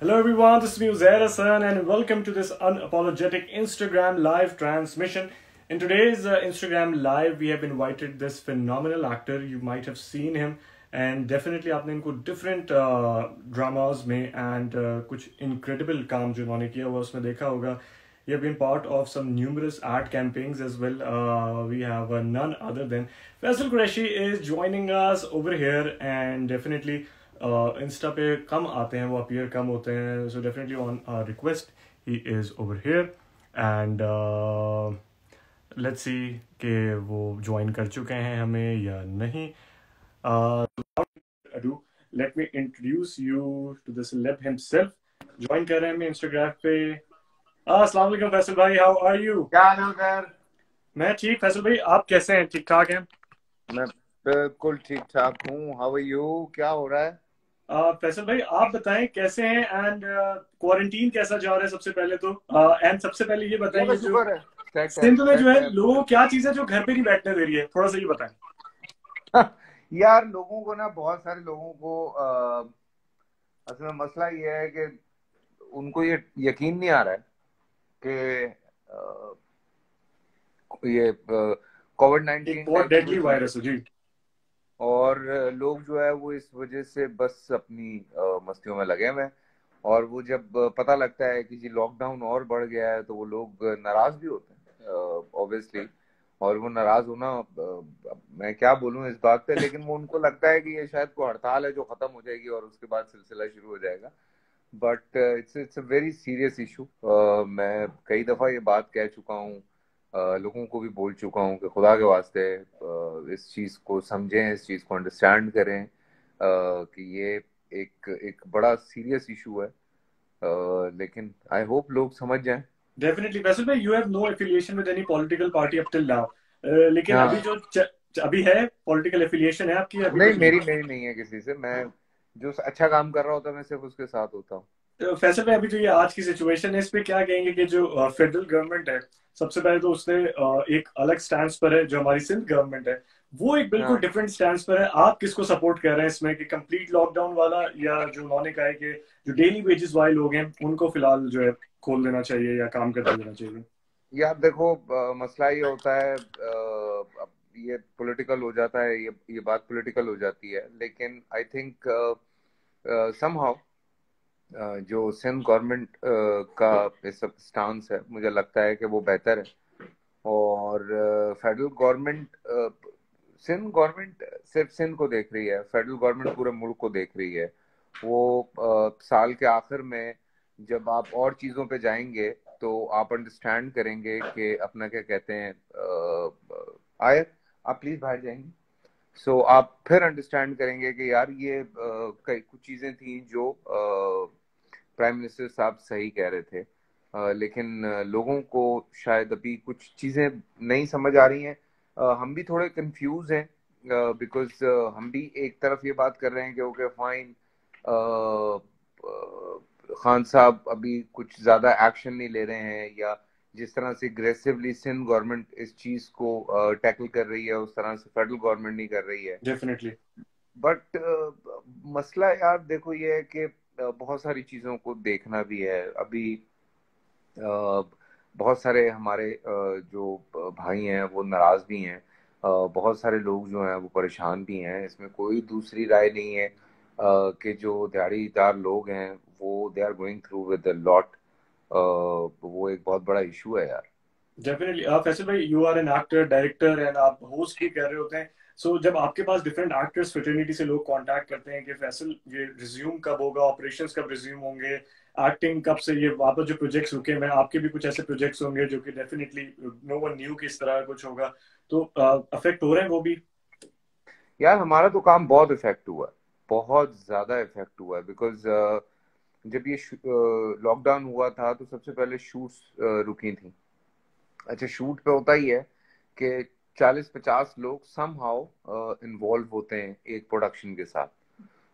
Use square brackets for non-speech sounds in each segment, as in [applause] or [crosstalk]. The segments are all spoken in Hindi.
Hello everyone, this is me Uzair Hassan and welcome to this unapologetic Instagram live transmission. In today's uh, Instagram live, we have invited this phenomenal actor. You might have seen him and definitely आपने इनको different uh, dramas में and uh, कुछ incredible काम जो इन्होंने किया हुआ उसमें देखा होगा. You have been part of some numerous ad campaigns as well. Uh, we have uh, none other than Faisal Qureshi is joining us over here and definitely Insta पे कम आते हैं वो अपीयर कम होते हैं so definitely on request he is over here and let's see कि वो ज्वाइन कर चुके हैं हमें या नहीं। Do let me introduce you to the celeb himself join कर रहे हैं मैं इंस्टाग्राम पे। अस्सलाम वालेकुम फैसल भाई हाउ आर यू क्या हाल है मैं ठीक फैसल भाई आप कैसे हैं? ठीक ठाक हैं? मैं बिल्कुल ठीक ठाक हूँ। हाउ आर यू क्या हो रहा है? फैसल भाई आप बताएँ कैसे हैं एंड क्वारंटीन कैसा जा रहा है सबसे पहले तो? एंड uh, सबसे पहले ये बताएँ जो सिंध में जो है लोगों क्या चीज़ है जो घर पे नहीं बैठने दे रही है? थोड़ा सा ये बताएँ। [laughs] यार लोगों को ना बहुत सारे लोगों को असल में मसला ये है कि उनको ये यकीन नहीं आ रहा है कि ये कोविड नाइन्टीन बहुत डेडली वायरस है जी। और लोग जो है वो इस वजह से बस अपनी मस्तियों में लगे हुए हैं। और वो जब पता लगता है कि जी लॉकडाउन और बढ़ गया है तो वो लोग नाराज़ भी होते हैं ऑब्वियसली और वो नाराज़ होना मैं क्या बोलूँ इस बात पे, लेकिन वो उनको लगता है कि ये शायद कोई हड़ताल है जो खत्म हो जाएगी और उसके बाद सिलसिला शुरू हो जाएगा। But it's it's a very serious issue मैं कई दफ़ा ये बात कह चुका हूँ लोगों को भी बोल चुका हूँ कि खुदा के वास्ते इस चीज़ को समझें इस चीज़ को अंडरस्टैंड करें कि ये एक एक बड़ा सीरियस इशू है। लेकिन आई होप लोग समझ जाएँ। डेफिनेटली वैसे भाई you have no affiliation with any political party up till now लेकिन हाँ. अभी जो च, अभी है पॉलिटिकल एफिलिएशन है आपकी अभी नहीं मेरी मेरी नहीं है किसी से। मैं जो अच्छा काम कर रहा होता मैं सिर्फ़ उसके साथ होता हूँ। फैसल भाई अभी जो ये आज की सिचुएशन है इस पे क्या कहेंगे कि जो फेडरल गवर्नमेंट है सबसे पहले तो उसने एक अलग स्टैंड पर है जो हमारी सिंध गवर्नमेंट है। वो एक बिल्कुल डिफरेंट हाँ। स्टैंड पर है। आप किसको सपोर्ट कर रहे हैं इसमें कि कंप्लीट लॉकडाउन वाला या जो उन्होंने कहा है कि जो डेली वेजेस वाले लोग हैं उनको फ़िलहाल जो है खोल देना चाहिए या काम कर देना चाहिए? यार देखो मसला ये होता है ये पॉलिटिकल हो जाता है ये ये बात पॉलिटिकल हो जाती है। लेकिन आई थिंक समहाउ जो सिंध गवर्नमेंट का इस स्टांस है मुझे लगता है कि वो बेहतर है। और फेडरल गवर्नमेंट सिंध गवर्नमेंट सिर्फ़ सिंध को देख रही है फेडरल गवर्नमेंट पूरे मुल्क को देख रही है। वो साल के आखिर में जब आप और चीज़ों पे जाएँगे तो आप अंडरस्टैंड करेंगे कि अपना क्या कहते हैं आय आप प्लीज़ बाहर जाएँगे। सो so, आप फिर अंडरस्टैंड करेंगे कि यार ये कई कुछ चीज़ें थी जो प्राइम मिनिस्टर साहब सही कह रहे थे। आ, लेकिन लोगों को शायद अभी कुछ चीज़ें नहीं समझ आ रही हैं। हम भी थोड़े कंफ्यूज हैं बिकॉज़ हम भी एक तरफ़ ये बात कर रहे हैं कि ओके फाइन खान साहब अभी कुछ ज़्यादा एक्शन नहीं ले रहे हैं या जिस तरह से अग्रेसिवली सिंध गवर्नमेंट इस चीज़ को टैकल कर रही है उस तरह से फेडरल गवर्नमेंट नहीं कर रही है। डेफिनेटली बट uh, मसला यार देखो ये है कि बहुत सारी चीज़ों को देखना भी है। अभी बहुत सारे हमारे जो भाई हैं, वो नाराज़ भी हैं। बहुत सारे लोग जो हैं, वो परेशान भी हैं। इसमें कोई दूसरी राय नहीं है कि जो दिहाड़ीदार लोग हैं, वो they are going through with lot वो एक बहुत बड़ा इशू है यार। डेफिनेटली ऐसे भाई you are an actor director and आप होस्ट भी कर रहे होते हैं। सो so, जब आपके पास डिफरेंट एक्टर्स फ्रेटर्निटी से लोग कांटेक्ट करते हैं कि फैसल ये रिज्यूम कब होगा ऑपरेशंस कब रिज्यूम होंगे एक्टिंग कब से ये वापस जो प्रोजेक्ट्स रुके हैं आपके भी कुछ ऐसे प्रोजेक्ट्स होंगे जो कि डेफिनेटली नो वन न्यू किस तरह कुछ होगा। तो अफेक्ट हो रहे हैं वो भी? यार हमारा तो काम बहुत इफ़ेक्ट हुआ बहुत ज़्यादा इफ़ेक्ट हुआ बिकॉज़ uh, जब ये लॉकडाउन uh, हुआ था तो सबसे पहले शूट्स uh, रुकी थी। अच्छा शूट पे होता ही है कि चालीस पचास लोग सम हाउ इन्वॉल्व होते हैं एक प्रोडक्शन के साथ।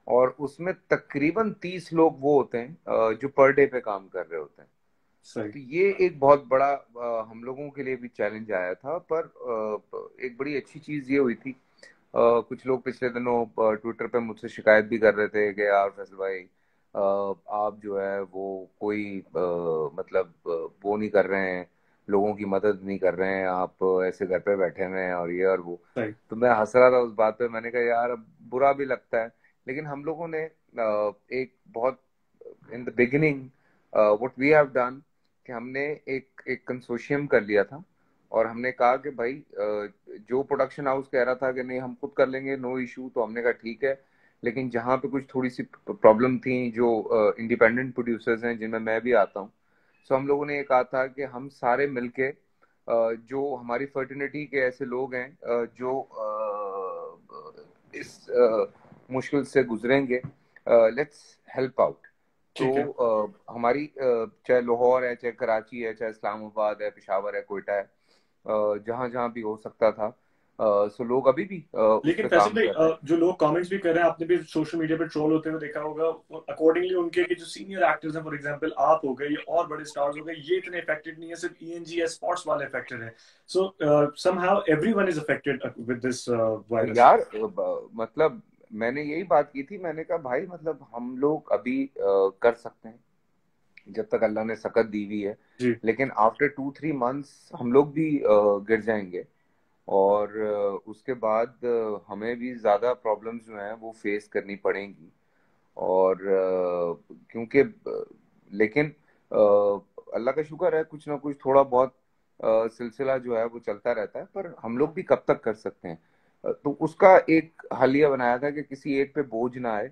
और उसमें तकरीबन तीस लोग वो होते हैं जो पर डे पे काम कर रहे होते हैं। तो ये एक बहुत बड़ा हम लोगों के लिए भी चैलेंज आया था पर एक बड़ी अच्छी चीज़ ये हुई थी। कुछ लोग पिछले दिनों ट्विटर पे मुझसे शिकायत भी कर रहे थे कि यार फैसल भाई आप जो है वो कोई मतलब वो नहीं कर रहे हैं। लोगों की मदद नहीं कर रहे हैं आप ऐसे घर पे बैठे हुए हैं और ये और वो। तो मैं हंस रहा था उस बात पे मैंने कहा यार अब बुरा भी लगता है। लेकिन हम लोगों ने एक बहुत in the beginning what we have done कि हमने एक एक कंसोशियम कर लिया था और हमने कहा कि भाई जो प्रोडक्शन हाउस कह रहा था कि नहीं हम खुद कर लेंगे नो इशू तो हमने कहा ठीक है। लेकिन जहाँ पे कुछ थोड़ी सी प्रॉब्लम थी जो इंडिपेंडेंट प्रोड्यूसर्स हैं जिनमें मैं भी आता हूँ सो हम लोगों ने ये कहा था कि हम सारे मिलके जो हमारी फर्टिनिटी के ऐसे लोग हैं जो इस मुश्किल से गुजरेंगे लेट्स हेल्प आउट तो हमारी चाहे लाहौर है चाहे कराची है चाहे इस्लामाबाद है पिशावर है कोयटा है जहाँ जहाँ भी हो सकता था सो लोग अभी भी लेकिन फैसल भाई जो लोग कमेंट्स भी कर रहे हैं आपने भी सोशल मीडिया पे ट्रोल होते हुए देखा होगा अकॉर्डिंगली उनके के जो सीनियर एक्टर्स हैं फॉर एग्जांपल आप हो गए और बड़े स्टार्स हो गए ये इतने इफेक्टेड नहीं है सिर्फ़ ईएनजी या स्पोर्ट्स वाले इफेक्टेड है। So somehow everyone is affected with this virus यार मतलब मैंने यही बात की थी मैंने कहा भाई मतलब हम लोग अभी कर सकते हैं जब तक अल्लाह ने सकत दी हुई है। लेकिन आफ्टर टू थ्री मंथ्स हम लोग भी गिर जाएँगे। और उसके बाद हमें भी ज़्यादा प्रॉब्लम्स जो हैं वो फेस करनी पड़ेंगी। और क्योंकि लेकिन अल्लाह का शुक्र है कुछ ना कुछ थोड़ा बहुत सिलसिला जो है वो चलता रहता है, पर हम लोग भी कब तक कर सकते हैं? तो उसका एक हलिया बनाया था कि किसी एक पे बोझ ना आए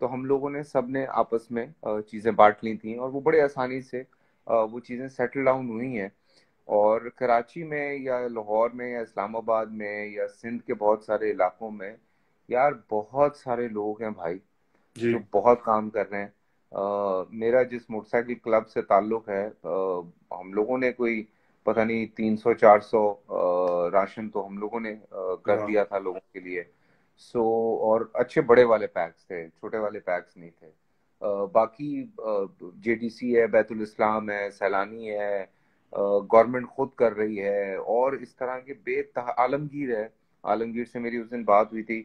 तो हम लोगों ने सबने आपस में चीज़ें बांट ली थी और वो बड़े आसानी से वो चीज़ें सेटल डाउन हुई हैं। और कराची में या लाहौर में या इस्लामाबाद में या सिंध के बहुत सारे इलाकों में यार बहुत सारे लोग हैं भाई जी. बहुत काम कर रहे हैं आ, मेरा जिस मोटरसाइकिल क्लब से ताल्लुक है आ, हम लोगों ने कोई पता नहीं तीन सौ चार सौ राशन तो हम लोगों ने आ, कर हाँ। दिया था लोगों के लिए सो और अच्छे बड़े वाले पैक्स थे छोटे वाले पैक्स नहीं थे बाकी जेडीसी है बैतुल इस्लाम है सैलानी है गवर्नमेंट खुद कर रही है और इस तरह के बेत आलमगीर है। आलमगीर से मेरी उस दिन बात हुई थी।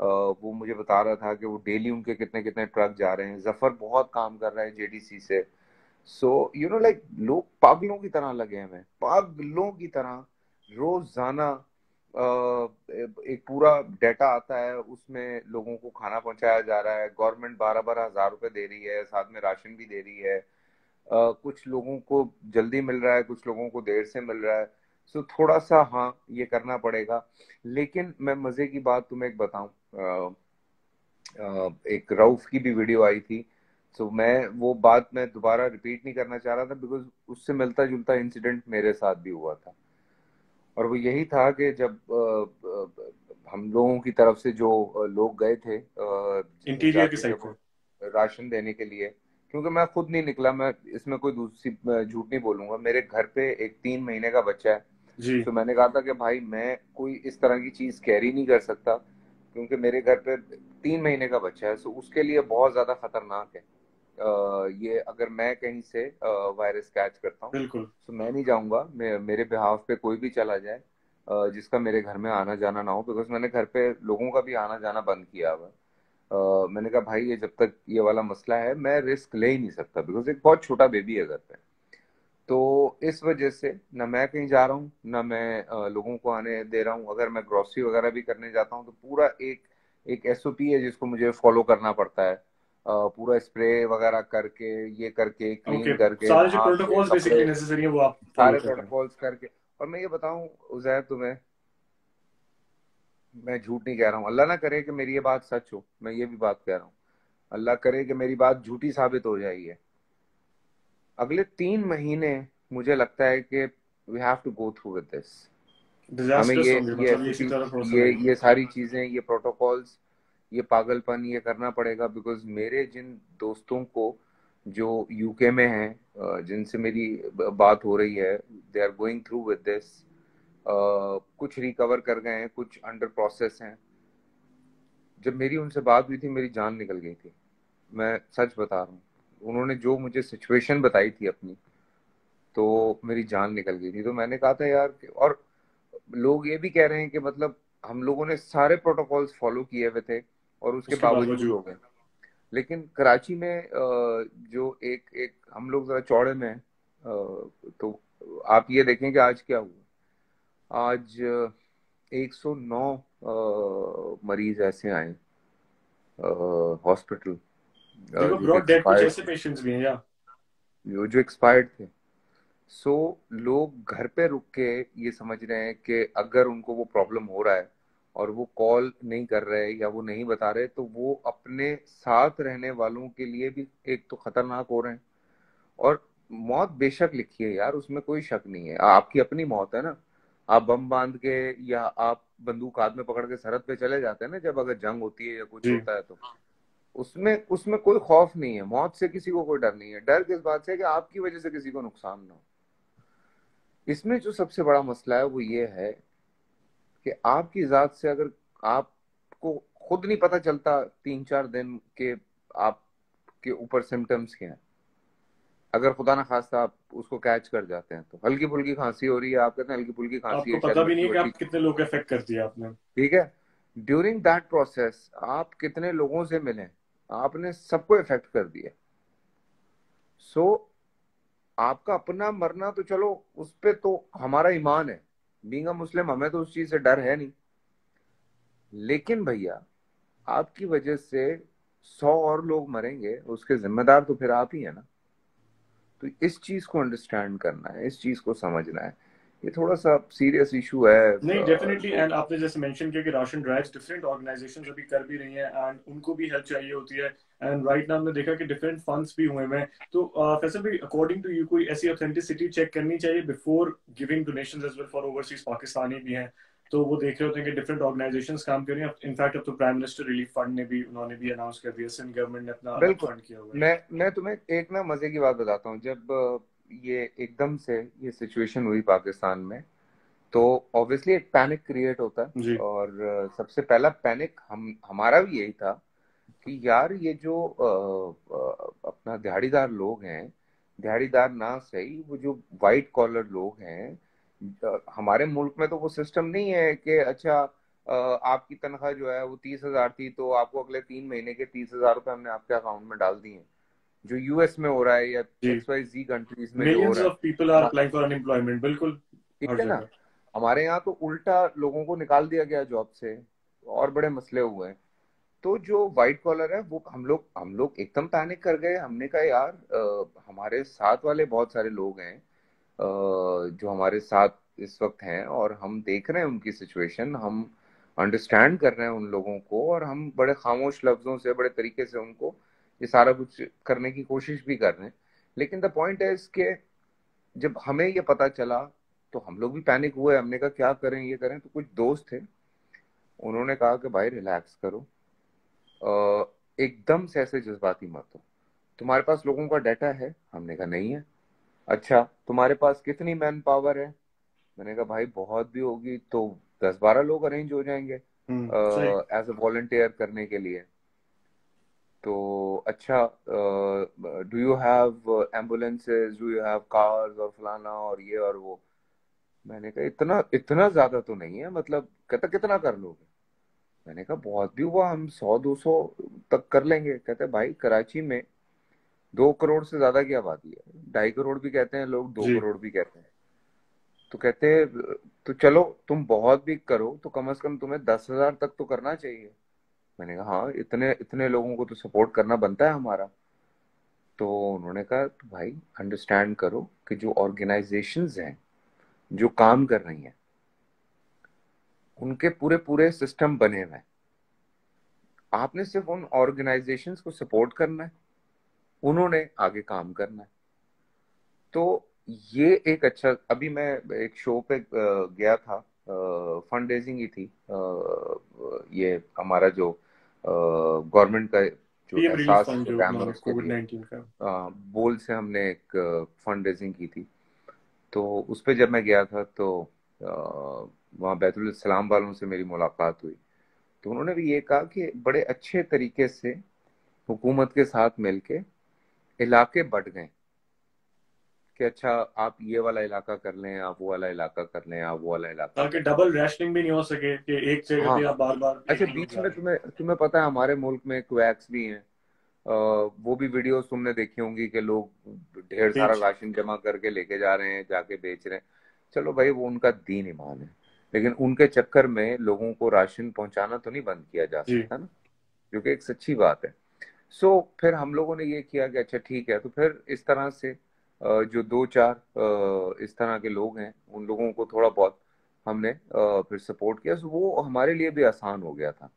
वो मुझे बता रहा था कि वो डेली उनके कितने कितने ट्रक जा रहे हैं। ज़फ़र बहुत काम कर रहा है जेडीसी से। सो यू नो लाइक लोग पागलों की तरह लगे हैं पागलों की तरह रोज़ाना एक पूरा डेटा आता है, उसमें लोगों को खाना पहुँचाया जा रहा है। गवर्नमेंट बारह बारह हज़ार रुपए दे रही है, साथ में राशन भी दे रही है। कुछ लोगों को जल्दी मिल रहा है कुछ लोगों को देर से मिल रहा है। सो थोड़ा सा हाँ ये करना पड़ेगा। लेकिन मैं मज़े की बात तुम्हें एक बताऊँ। एक रऊफ की भी वीडियो आई थी। सो मैं वो बात मैं दोबारा रिपीट नहीं करना चाह रहा था बिकॉज़ उससे मिलता जुलता इंसिडेंट मेरे साथ भी हुआ था। और वो यही था कि जब हम लोगों की तरफ़ से जो लोग गए थे इंटीरियर की राशन देने के लिए क्योंकि मैं खुद नहीं निकला मैं इसमें कोई दूसरी झूठ नहीं बोलूँगा। मेरे घर पे एक तीन महीने का बच्चा है। जी। तो मैंने कहा था कि भाई मैं कोई इस तरह की चीज़ कैरी नहीं कर सकता क्योंकि मेरे घर पे तीन महीने का बच्चा है सो उसके लिए बहुत ज़्यादा खतरनाक है। आ, ये अगर मैं कहीं से वायरस कैच करता हूँ तो मैं नहीं जाऊँगा। मेरे बिहाफ पे कोई भी चला जाए जिसका मेरे घर में आना जाना ना हो बिकॉज़ मैंने घर पे लोगों का भी आना जाना बंद किया हुआ मैंने कहा भाई ये जब तक ये वाला मसला है मैं रिस्क ले ही नहीं सकता बिकॉज़ एक बहुत छोटा बेबी है घर पे. तो इस वजह से ना मैं कहीं जा रहा हूँ ना मैं आ, लोगों को आने दे रहा हूँ। अगर मैं ग्रोसरी वगैरह भी करने जाता हूँ तो पूरा एक एक एसओपी है जिसको मुझे फॉलो करना पड़ता है। आ, पूरा स्प्रे वगैरह करके ये करके क्लीन okay. करके सारे प्रोटोकॉल्स बेसिकली नेसेसरी है वो आप सारे प्रोटोकॉल्स करके। और मैं ये बताऊँ उजैर तुम्हें मैं झूठ नहीं कह रहा हूँ। अल्लाह ना करे कि मेरी ये बात सच हो मैं ये भी बात कह रहा हूँ। अल्लाह करे कि मेरी बात झूठी साबित हो जाएगी अगले तीन महीने मुझे लगता है कि we have to go through with this हमें ये ये मतलब ये ये सारी चीज़ें ये प्रोटोकॉल्स ये पागलपन ये करना पड़ेगा बिकॉज़ मेरे जिन दोस्तों को जो यूके में हैं जिनसे मेरी बात हो रही है they are going through with this कुछ रिकवर कर गए हैं कुछ अंडर प्रोसेस हैं। जब मेरी उनसे बात हुई थी मेरी जान निकल गई थी। मैं सच बता रहा हूँ उन्होंने जो मुझे सिचुएशन बताई थी अपनी तो मेरी जान निकल गई थी। तो मैंने कहा था यार और लोग ये भी कह रहे हैं कि मतलब हम लोगों ने सारे प्रोटोकॉल्स फॉलो किए हुए थे और उसके बावजूद हो। गए लेकिन कराची में जो एक एक हम लोग जरा चौड़े में तो आप ये देखें कि आज क्या हुआ। आज 109 मरीज़ ऐसे आए हॉस्पिटल। जो जो एक्सपायर्ड थे। सो so, लोग घर पे रुक के ये समझ रहे हैं कि अगर उनको वो प्रॉब्लम हो रहा है और वो कॉल नहीं कर रहे या वो नहीं बता रहे तो वो अपने साथ रहने वालों के लिए भी एक तो खतरनाक हो रहे हैं। और मौत बेशक लिखी है यार उसमें कोई शक नहीं है। आपकी अपनी मौत है ना? आप बम बाँध के या आप बंदूक हाथ में पकड़ के सरहद पे चले जाते हैं ना जब अगर जंग होती है या कुछ होता है तो। उसमें उसमें कोई खौफ नहीं है मौत से किसी को कोई डर नहीं है। डर किस बात से कि आपकी वजह से किसी को नुकसान ना हो। इसमें जो सबसे बड़ा मसला है वो ये है कि आपकी जात से अगर आपको खुद नहीं पता चलता तीन चार दिन के आपके ऊपर सिम्टम्स क्या हैं। अगर खुदा ना खास्ता आप उसको कैच कर जाते हैं तो हल्की फुल्की खांसी हो रही है आप कहते हैं हल्की फुल्की खांसी आपको पता भी नहीं कि आप कितने लोग इफ़ेक्ट कर दिया आपने। ठीक है? ड्यूरिंग दैट प्रोसेस आप कितने लोगों से मिले आपने सबको इफ़ेक्ट कर दिया। सो so, आपका अपना मरना तो चलो उस पर तो हमारा ईमान है। बींग मुस्लिम हमें तो उस चीज़ से डर है नहीं। लेकिन भैया आपकी वजह से सौ और लोग मरेंगे उसके जिम्मेदार तो फिर आप ही है ना। तो इस चीज़ को अंडरस्टैंड करना है इस चीज़ को समझना है। ये थोड़ा सा सीरियस इशू है। नहीं डेफिनेटली एंड आपने जैसे मेंशन किया कि राशन ड्राइव्स डिफरेंट ऑर्गेनाइजेशंस अभी कर भी रही हैं एंड उनको भी हेल्प चाहिए होती है। एंड राइट नाउ हमने देखा कि डिफरेंट फंड्स भी हुए हैं। तो फैसल भाई अकॉर्डिंग टू यू कोई ऐसी ऑथेंटिसिटी चेक करनी चाहिए before giving donations as well for overseas Pakistani भी हैं? तो वो देख रहे होते हैं कि डिफरेंट ऑर्गेनाइजेशन काम कर रही हैं। इनफैक्ट अब तो प्राइम मिनिस्टर रिलीफ फंड ने भी उन्होंने भी अनाउंस कर दिया सिंध गवर्नमेंट ने अपना फंड किया हुआ मैं मैं तुम्हें एक ना मज़े की बात बताता हूँ। जब ये एकदम से ये सिचुएशन हुई पाकिस्तान में तो ऑब्वियसली एक पैनिक क्रिएट होता है। और सबसे पहला पैनिक हम हमारा भी यही था कि यार ये जो आ, आ, अपना दिहाड़ीदार लोग हैं दिहाड़ीदार ना सही वो जो वाइट कॉलर लोग हैं हमारे मुल्क में तो वो सिस्टम नहीं है कि अच्छा आपकी तनख्वाह जो है वो तीस हज़ार थी तो आपको अगले तीन महीने के तीस हज़ार रुपए हमने आपके अकाउंट में डाल दिए जो यूएस में हो रहा है या एक्स वाई जी कंट्रीज़ में हो रहा है। People are applying for unemployment बिल्कुल। ठीक है ना? हमारे यहाँ तो उल्टा लोगों को निकाल दिया गया जॉब से और बड़े मसले हुए हैं। तो जो व्हाइट कॉलर है वो हम लोग हम लोग एकदम पैनिक कर गए। हमने कहा यार आ, हमारे साथ वाले बहुत सारे लोग हैं जो हमारे साथ इस वक्त हैं और हम देख रहे हैं उनकी सिचुएशन हम अंडरस्टैंड कर रहे हैं उन लोगों को और हम बड़े खामोश लफ्जों से, बड़े तरीके से उनको ये सारा कुछ करने की कोशिश भी कर रहे हैं। लेकिन द पॉइंट है इसके, जब हमें ये पता चला तो हम लोग भी पैनिक हुए, हमने कहा, क्या करें, ये करें? तो कुछ दोस्त थे, उन्होंने कहा कि, भाई रिलैक्स करो। एकदम से ऐसे जज्बाती मत हो। तुम्हारे पास लोगों का डाटा है? हमने कहा, नहीं है। अच्छा तुम्हारे पास कितनी मैन पावर है? मैंने कहा भाई बहुत भी होगी तो दस बारह लोग अरेंज हो जाएँगे एज अ वॉलंटियर करने के लिए. तो अच्छा do you have ambulances do you have cars और फलाना और ये और वो? मैंने कहा इतना इतना ज़्यादा तो नहीं है मतलब कहता कितना कर लोगे? मैंने कहा बहुत भी हुआ हम सौ दो सौ तक कर लेंगे। कहते भाई कराची में दो करोड़ से ज़्यादा की आबादी है। ढाई करोड़ भी कहते हैं लोग दो करोड़ भी कहते हैं। तो कहते हैं तो चलो तुम बहुत भी करो तो कम से कम तुम्हें दस हज़ार तक तो करना चाहिए। मैंने कहा हाँ इतने इतने लोगों को तो सपोर्ट करना बनता है हमारा। तो उन्होंने कहा तो भाई अंडरस्टैंड करो कि जो ऑर्गेनाइजेशन हैं जो काम कर रही हैं उनके पूरे पूरे सिस्टम बने हुए हैं। आपने सिर्फ़ उन ऑर्गेनाइजेशंस को सपोर्ट करना है। उन्होंने आगे काम करना है। तो ये एक अच्छा अभी मैं एक शो पे गया था फंड रेजिंग ही थी ये हमारा जो गवर्नमेंट का जो एहसास प्रोग्राम बोल से हमने एक फंड रेजिंग की थी। तो उस पर जब मैं गया था तो वहाँ बैतुल सलाम वालों से मेरी मुलाकात हुई। तो उन्होंने भी ये कहा कि बड़े अच्छे तरीके से हुकूमत के साथ मिलके इलाके बढ़ गए कि अच्छा आप ये वाला इलाका कर लें आप वो वाला इलाका कर लें आप वो वाला इलाका ताकि डबल रैशनिंग भी नहीं हो सके कि एक जगह हाँ, आप बार बार अच्छा बीच में तुम्हें तुम्हें पता है हमारे मुल्क में क्वैक्स भी हैं। वो भी वीडियोस तुमने देखी होंगी कि लोग ढेर सारा राशन जमा करके लेके जा रहे हैं जाके बेच रहे हैं। चलो भाई वो उनका दीन ईमान है। लेकिन उनके चक्कर में लोगों को राशन पहुंचाना तो नहीं बंद किया जा। सकता ना जो कि एक सच्ची बात है। सो so, फिर हम लोगों ने ये किया कि अच्छा ठीक है तो फिर इस तरह से जो दो चार इस तरह के लोग हैं उन लोगों को थोड़ा बहुत हमने फिर सपोर्ट किया। सो so, वो हमारे लिए भी आसान हो गया था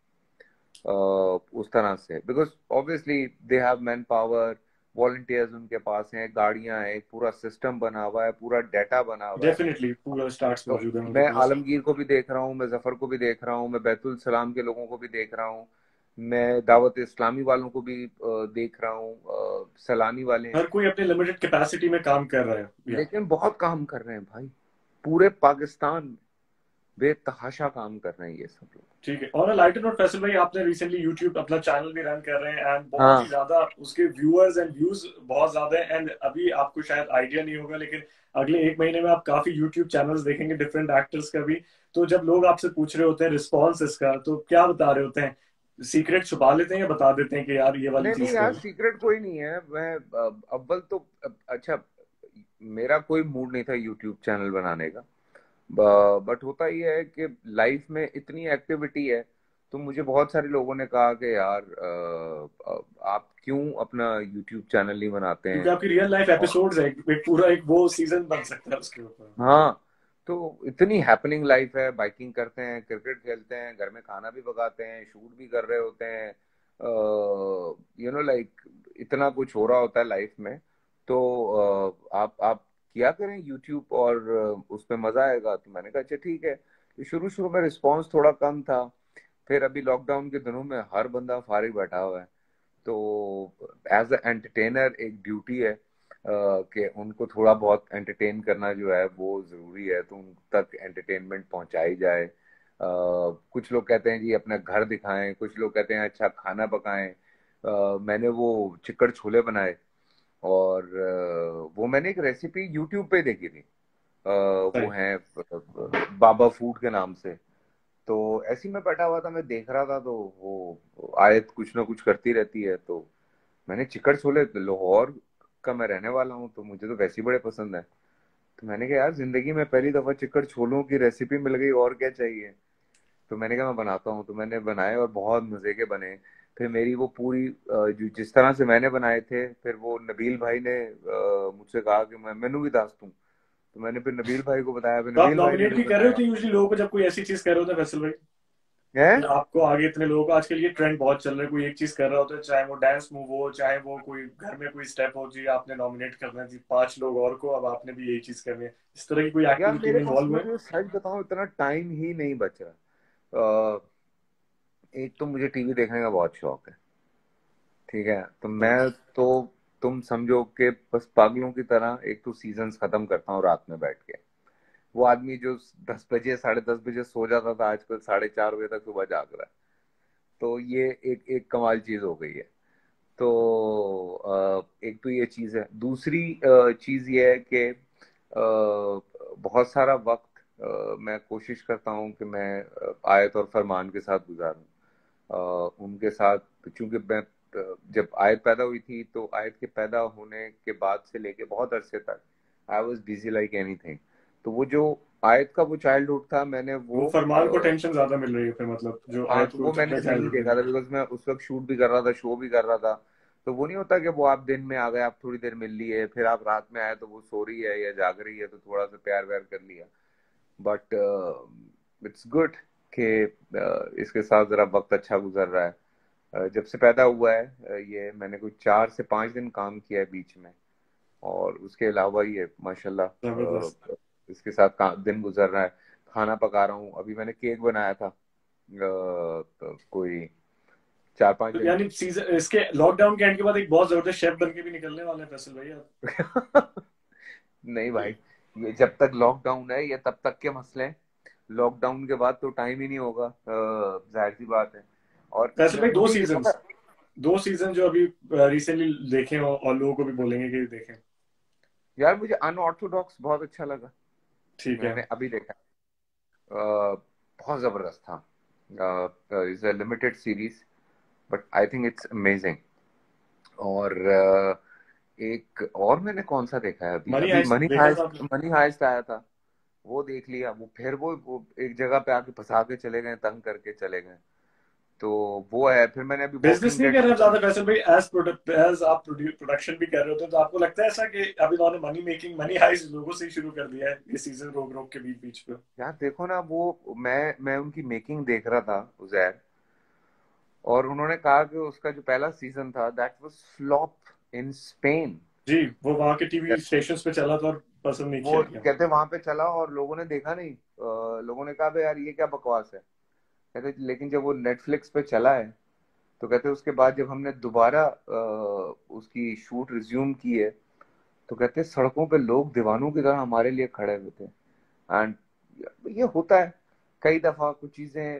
उस तरह से। Because obviously they have manpower volunteers उनके पास हैं गाड़ियाँ हैं पूरा सिस्टम बना हुआ है पूरा डेटा बना हुआ डेफिनेटली पूरा मौजूद है मैं आलमगीर को भी देख रहा हूँ मैं ज़फ़र को भी देख रहा हूँ मैं बैतुल सलाम के लोगों को भी देख रहा हूँ। मैं दावत इस्लामी वालों को भी देख रहा हूँ सलानी वाले हर कोई अपने लिमिटेड कैपेसिटी में काम कर रहा है। लेकिन बहुत काम कर रहे हैं भाई। पूरे पाकिस्तान में बेतहाशा काम कर रहे हैं ये सब लोग। ठीक है। और लाइटर नोट फैसल भाई आपने रिसेंटली यूट्यूब अपना चैनल भी रन कर रहे हैं एंड बहुत. ही। ज़्यादा उसके व्यूअर्स एंड व्यूज़ बहुत ज़्यादा है एंड अभी आपको शायद आइडिया नहीं होगा लेकिन अगले एक महीने में आप काफ़ी यूट्यूब चैनल्स देखेंगे डिफरेंट एक्टर्स का भी। तो जब लोग आपसे पूछ रहे होते हैं रिस्पॉन्स इसका तो क्या बता रहे होते हैं? सीक्रेट छुपा लेते हैं या बता देते हैं कि यार ये वाली चीज़ यार सीक्रेट कोई नहीं है। मैं अव्वल तो अच्छा मेरा कोई मूड नहीं था यूट्यूब चैनल बनाने का। बट होता ही है कि लाइफ में इतनी एक्टिविटी है तो मुझे बहुत सारे लोगों ने कहा कि यार आप क्यों अपना यूट्यूब चैनल नहीं बनाते हैं? आपकी रियल लाइफ एपिसोड्स है एक पूरा एक वो सीज़न बन सकता है उसके ऊपर। हाँ तो इतनी हैपनिंग लाइफ है बाइकिंग करते हैं क्रिकेट खेलते हैं घर में खाना भी पकाते हैं शूट भी कर रहे होते हैं यू नो लाइक इतना कुछ हो रहा होता है लाइफ में। तो uh, आप आप किया करें यूट्यूब और उस पर मज़ा आएगा। तो मैंने कहा अच्छा ठीक है। तो शुरू शुरू में रिस्पॉन्स थोड़ा कम था। फिर अभी लॉकडाउन के दिनों में हर बंदा फारिग बैठा हुआ है। तो एज एंटरटेनर एक ड्यूटी है। कि उनको थोड़ा बहुत एंटरटेन करना जो है वो ज़रूरी है तो उन तक एंटरटेनमेंट पहुंचाई जाए। uh, कुछ लोग कहते हैं जी अपना घर दिखाएँ कुछ लोग कहते हैं अच्छा खाना पकाएँ। uh, मैंने वो चिकड़ छोले बनाए और वो मैंने एक रेसिपी यूट्यूब पे देखी थी। वो है बाबा फ़ूड के नाम से। तो ऐसी मैं बैठा हुआ था मैं देख रहा था तो वो आयत कुछ ना कुछ करती रहती है तो मैंने चिकन छोले लाहौर का मैं रहने वाला हूँ तो मुझे तो वैसे ही बड़े पसंद है। तो मैंने कहा यार ज़िंदगी में पहली दफ़ा चिकन छोलों की रेसिपी मिल गई और क्या चाहिए? तो मैंने कहा मैं बनाता हूँ। तो मैंने बनाए और बहुत मज़े के बने। फिर मेरी वो पूरी जो जिस तरह से मैंने बनाए थे फिर वो नबील भाई ने मुझसे कहा कि मैं मेनू भी दास दूँ तो मैंने फिर नबील भाई को बताया फिर नबील भाई कर रहे होते यूजुअली लोगों को जब कोई ऐसी चीज़ कर रहे होते हैं फैसल भाई? है? आपको आगे इतने लोगों का आजकल ये ट्रेंड बहुत चल रहा है। कोई एक चीज़ कर रहा होता है चाहे वो डांस मूव हो चाहे वो कोई घर में कोई स्टेप हो जी आपने नॉमिनेट करना है जी पाँच लोग और को अब आपने भी यही चीज़ करनी है। इस तरह की कोई एक्टिविटी इन्वॉल्व हुए सच बताऊँ इतना टाइम ही नहीं बच। एक तो मुझे टीवी देखने का बहुत शौक है। ठीक है? तो मैं तो तुम समझो कि बस पागलों की तरह एक तो सीज़न खत्म करता हूँ रात में बैठ के। वो आदमी जो दस बजे, साढ़े दस बजे सो जाता था, आजकल साढ़े चार बजे तक सुबह जाग रहा है। तो ये एक एक कमाल चीज़ हो गई है। तो एक तो ये चीज़ है। दूसरी चीज़ ये है कि बहुत सारा वक्त मैं कोशिश करता हूँ कि मैं आयत और फरमान के साथ गुजारूं। उनके साथ चूँकि मैं जब आयत पैदा हुई थी तो आयत के पैदा होने के बाद से लेके बहुत अरसे तक I was busy like any तो वो जो आयत का वो चाइल्डहुड था मैंने वो, वो फरमान को टेंशन ज़्यादा मिल रही है फिर मतलब जो हाँ, आयत तो वो मैंने नहीं देखा था बिकॉज़ मैं उस वक्त शूट भी कर रहा था शो भी कर रहा था। तो वो नहीं होता कि वो आप दिन में आ गए आप थोड़ी देर मिल लिए फिर आप रात में आए तो वो सो रही है या जाग रही है तो थोड़ा सा प्यार व्यार कर लिया। बट इट्स गुड कि इसके साथ जरा वक्त अच्छा गुजर रहा है। जब से पैदा हुआ है ये मैंने कोई चार से पाँच दिन काम किया है बीच में। और उसके अलावा ये माशाल्लाह इसके साथ दिन गुजर रहा है। खाना पका रहा हूँ। अभी मैंने केक बनाया था। तो कोई चार पाँच तो यानी सीज़न इसके लॉकडाउन के एंड के बाद एक बहुत ज़बरदस्त शेफ बन के भी निकलने वाले हैं फैसल भाई [laughs] नहीं भाई ये जब तक लॉकडाउन है ये तब तक के मसले हैं। लॉकडाउन के बाद तो टाइम ही नहीं होगा। ज़ाहिर सी बात है। और वैसे भाई दो सीज़न दो सीज़न जो अभी रिसेंटली देखे हो और लोगों को भी बोलेंगे कि देखें। यार मुझे अनऑर्थोडॉक्स बहुत अच्छा लगा। ठीक है। मैंने अभी देखा बहुत ज़बरदस्त था। Is a limited series but I think it's amazing और एक और मैंने कौन सा देखा है अभी? मनी हाइस्ट मनी हाइस्ट आया था। वो देख लिया। वो फिर वो, वो एक जगह पे आके फंसा के चले गए तंग करके चले गए। तो वो है फिर मैंने अभी बिज़नेस नहीं कर रहे ज़्यादा फैसल भाई एज प्रोडक्ट एज आप प्रोडक्शन भी कर रहे होते तो आपको लगता है ऐसा कि अब इन्होंने मनी मेकिंग मनी हाइस्ट लोगों से ही शुरू कर दिया है ये सीज़न रोक रोक के बीच बीच पे? यार देखो ना वो मैं मैं उनकी मेकिंग देख रहा था उजैर और उन्होंने कहा कि उसका जो पहला सीज़न था that was flop in Spain जी वो वहाँ के टीवी स्टेशंस पे चला था और पसंद नहीं किया। कहते वहाँ पे चला और लोगों ने देखा नहीं। लोगों ने कहा "बे यार ये क्या बकवास है? कहते लेकिन जब वो नेटफ्लिक्स पे चला है तो कहते उसके बाद जब हमने दोबारा उसकी शूट रिज्यूम की है तो कहते सड़कों पे लोग दीवानों की तरह हमारे लिए खड़े हुए थे। एंड ये होता है। कई दफ़ा कुछ चीज़ें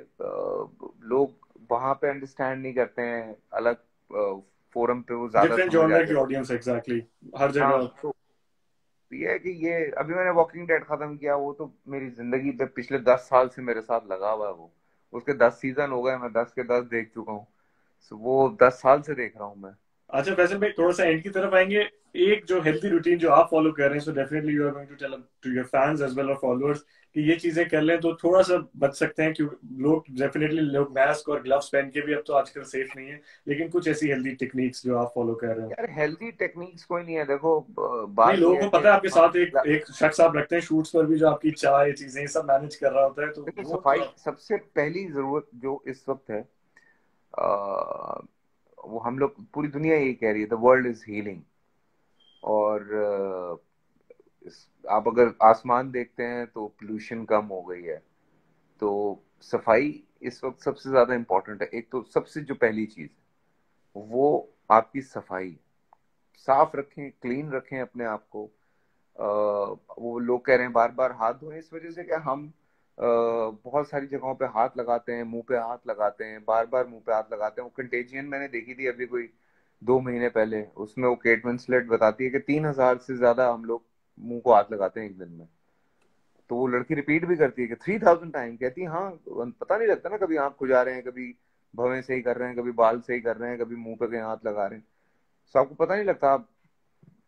लोग वहाँ पे अंडरस्टैंड नहीं करते हैं। अलग फोरम पे वो ज़्यादा की ऑडियंस एग्जैक्टली हर हाँ जगह। तो ये है कि ये अभी मैंने वॉकिंग डेड खत्म किया वो तो मेरी ज़िंदगी पे पिछले दस साल से मेरे साथ लगा हुआ है वो। उसके दस सीज़न हो गए मैं दस के दस देख चुका हूँ। So, वो दस साल से देख रहा हूँ मैं। अच्छा वैसे भाई थोड़ा सा एंड की तरफ़ आएँगे। एक जो हेल्थी रूटीन जो आप फॉलो कर रहे हैं so definitely you are going to tell to your fans as well और फॉलोअर्स कि ये चीज़ें कर लें तो थोड़ा सा बच सकते हैं क्योंकि लोग डेफिनेटली लोग मास्क और ग्लव्स पहन के भी अब तो आजकल सेफ़ नहीं है लेकिन कुछ ऐसी हेल्दी टेक्निक्स जो आप फॉलो कर रहे हैं। यार हेल्दी टेक्निक्स कोई नहीं है देखो ब- नहीं बात लोगों को पता है आपके साथ एक एक शख्स आप रखते हैं शूट्स पर भी जो आपकी चाय चीज़ें सब मैनेज कर रहा होता है तो सफ़ाई तो सबसे पहली ज़रूरत जो इस वक्त है वो हम लोग, पूरी दुनिया यही कह रही है द वर्ल्ड इज़ हीलिंग और आप अगर आसमान देखते हैं तो पोल्यूशन कम हो गई है। तो सफ़ाई इस वक्त सबसे ज़्यादा इम्पोर्टेंट है। एक तो सबसे जो पहली चीज़ वो आपकी सफ़ाई। साफ़ रखें क्लीन रखें अपने आप को। वो लोग कह रहे हैं बार बार हाथ धोएँ, इस वजह से क्या हम बहुत सारी जगहों पे हाथ लगाते हैं, मुँह पे हाथ लगाते हैं बार बार मुँह पे हाथ लगाते हैं। वो कंटेजियन मैंने देखी थी अभी कोई दो महीने पहले। उसमें वो केट विंसलेट बताती है कि तीन हज़ार से ज़्यादा हम लोग मुँह को हाथ लगाते हैं एक दिन में। तो वो लड़की रिपीट भी करती है कि थ्री थाउज़ेंड टाइम कहती है हाँ पता नहीं लगता ना कभी आँख खुजा रहे हैं, कभी भवें सही कर रहे हैं, कभी बाल सही कर रहे हैं, कभी मुँह पे कहीं हाथ लगा रहे हैं। सो आपको पता नहीं लगता, आप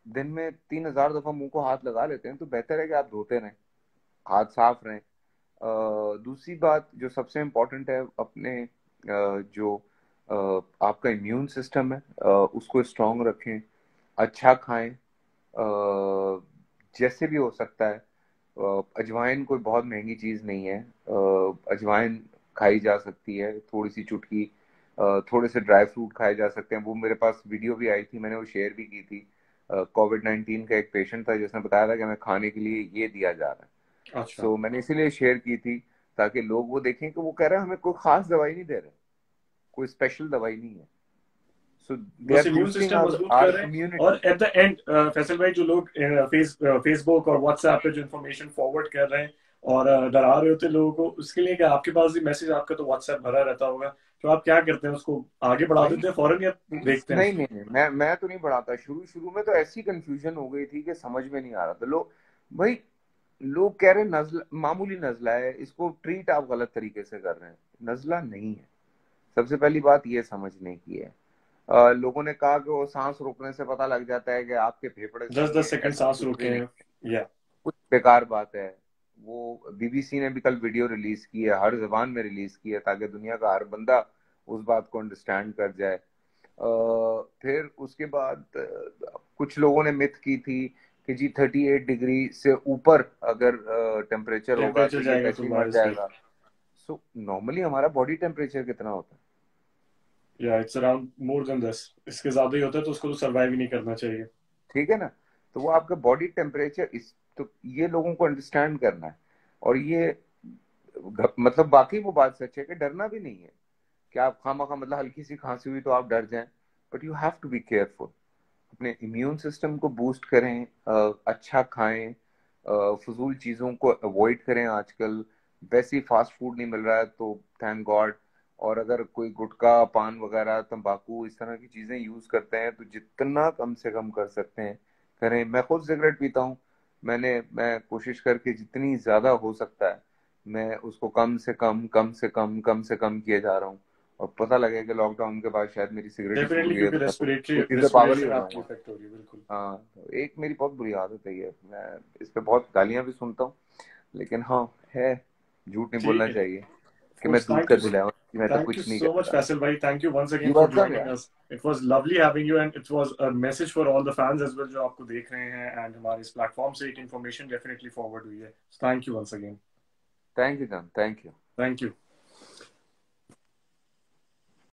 दिन में तीन हज़ार दफ़ा मुँह को हाथ लगा लेते हैं तो बेहतर है कि आप धोते रहें, हाथ साफ़ रहें। दूसरी बात जो सबसे इम्पोर्टेंट है अपने जो आपका इम्यून सिस्टम है उसको स्ट्रांग रखें अच्छा खाएँ जैसे भी हो सकता है। अजवाइन कोई बहुत महँगी चीज़ नहीं है। अजवाइन खाई जा सकती है थोड़ी सी चुटकी थोड़े से ड्राई फ्रूट खाए जा सकते हैं। वो मेरे पास वीडियो भी आई थी, मैंने वो शेयर भी की थी। कोविड नाइन्टीन का एक पेशेंट था जिसने बताया था कि हमें खाने के लिए ये दिया जा रहा है। अच्छा। सो मैंने इसीलिए शेयर की थी ताकि लोग वो देखें कि वो कह रहे हैं हमें कोई खास दवाई नहीं दे रहे। कोई स्पेशल दवाई नहीं है। सो दे इम्यून सिस्टम मज़बूत कर रहे हैं। और एट द एंड फैसल भाई जो लोग फेसबुक और व्हाट्सएप पे जो इन्फॉर्मेशन फॉरवर्ड कर रहे हैं और uh, डरा रहे होते हैं लोगों को उसके लिए क्या आपके पास भी मैसेज आपका तो व्हाट्सएप भरा रहता होगा? तो आप क्या करते हैं उसको? आगे बढ़ा देते हैं फ़ौरन या देखते हैं? नहीं नहीं नहीं। मैं मैं तो नहीं बढ़ाता। शुरू शुरू में तो ऐसी कंफ्यूजन हो गई थी कि समझ में नहीं आ रहा था। लोग भाई लोग कह रहे हैं नजला मामूली नजला है इसको ट्रीट आप गलत तरीके से कर रहे हैं। नजला नहीं है। सबसे पहली बात ये समझने की है। अ, लोगों ने कहा कि वो सांस रोकने से पता लग जाता है कि आपके फेफड़े दस दस सेकंड सांस रोके हैं। या। कुछ बेकार बात है। वो बीबीसी ने भी कल वीडियो रिलीज़ की है हर जबान में रिलीज़ की है ताकि दुनिया का हर बंदा उस बात को अंडरस्टैंड कर जाए। अ, फिर उसके बाद कुछ लोगों ने मिथ की थी कि जी 38 डिग्री से ऊपर अगर टेम्परेचर होगा तो ये मर जाएगा। सो नॉर्मली हमारा बॉडी टेम्परेचर कितना होता है? या इट्स अराउंड मोर देन दस इसके ज़्यादा ही होता है तो उसको तो सर्वाइव ही नहीं करना चाहिए। ठीक है ना? तो वो आपका बॉडी टेम्परेचर इस तो ये लोगों को अंडरस्टैंड करना है। और ये मतलब बाकी वो बात सच है कि डरना भी नहीं है। कि आप खामा खा मतलब हल्की सी खांसी हुई तो आप डर जाएँ। But you have to be careful अपने इम्यून सिस्टम को बूस्ट करें अच्छा खाएँ फजूल चीज़ों को अवॉइड करें आजकल। वैसे ही फास्ट फ़ूड नहीं मिल रहा है तो थैंक गॉड और अगर कोई गुटखा, पान वगैरह, तंबाकू, इस तरह की चीज़ें यूज़ करते हैं तो जितना कम से कम कर सकते हैं। करें। मैं खुद सिगरेट पीता हूँ। मैंने, मैं कोशिश करके जितनी ज़्यादा हो सकता है, मैं उसको कम से कम कम से कम कम से कम किए जा रहा हूँ। और पता लगे कि लॉकडाउन के बाद शायद मेरी सिगरेट तो तो हाँ, तो एक मेरी बहुत बुरी आदत है मैं इस पे बहुत गालियाँ भी सुनता हूँ लेकिन हाँ है झूठ नहीं बोलना चाहिए कि मैं दूध कर दिलाया आपको देख रहे हैं एंड हमारे इस प्लेटफॉर्म से एक इंफॉर्मेशन डेफिनेटली फॉरवर्ड हुई है। Thank you once again thank you जान थैंक यू थैंक यू